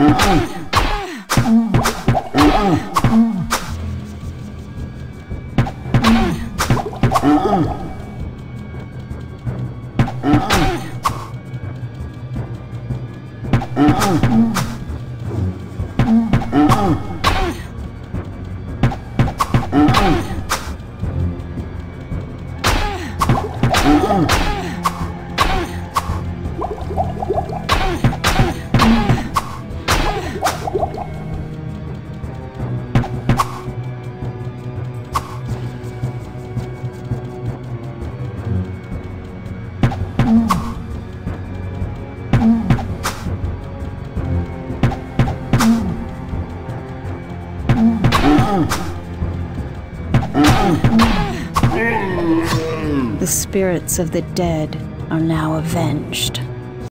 Oh. The spirits of the dead are now avenged.